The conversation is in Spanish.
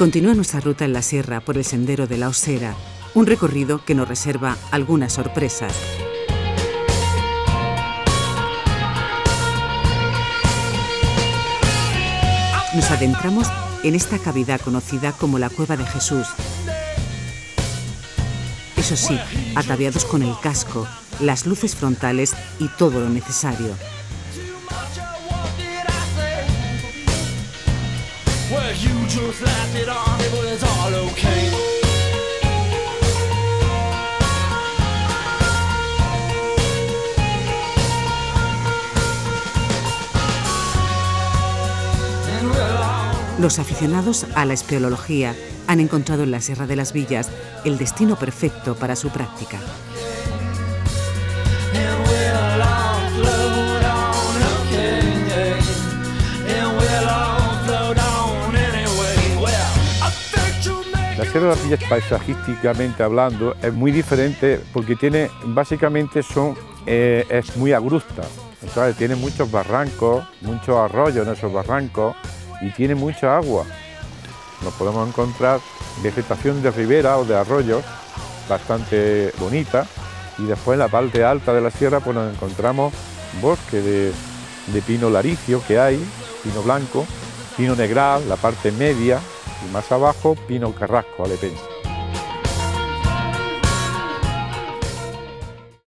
Continúa nuestra ruta en la sierra por el sendero de la Osera, un recorrido que nos reserva algunas sorpresas. Nos adentramos en esta cavidad conocida como la Cueva de Jesús. Eso sí, ataviados con el casco, las luces frontales y todo lo necesario. Los aficionados a la espeleología han encontrado en la Sierra de las Villas el destino perfecto para su práctica. La Sierra de las Villas paisajísticamente hablando es muy diferente porque tiene básicamente eh, es muy agrusta, entonces tiene muchos barrancos, muchos arroyos en esos barrancos y tiene mucha agua. Nos podemos encontrar vegetación de ribera o de arroyos bastante bonita y después en la parte alta de la sierra pues nos encontramos bosque de, de pino laricio que hay, pino blanco, pino negral, la parte media y más abajo pino carrasco alepense.